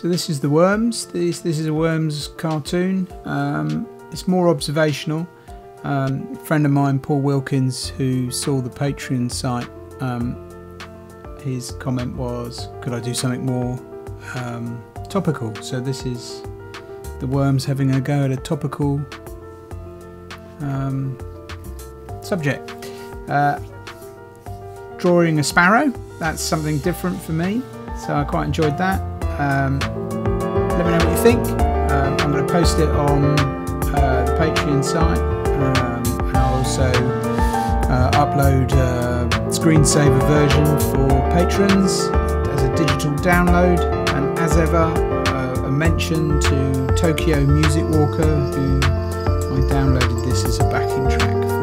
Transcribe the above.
So this is the Worms. This this is a Worms cartoon. Um, it's more observational. Um, a friend of mine, Paul Wilkins, who saw the Patreon site, um, his comment was, "Could I do something more um, topical?" So this is the Worms having a go at a topical um, subject. Uh, drawing a sparrow. That's something different for me, so I quite enjoyed that. Um, let me know what you think. Um, I'm going to post it on uh, the Patreon site, um, and I'll also uh, upload a screensaver version for patrons as a digital download. And as ever, uh, a mention to Tokyo Music Walker, who I downloaded this as a backing track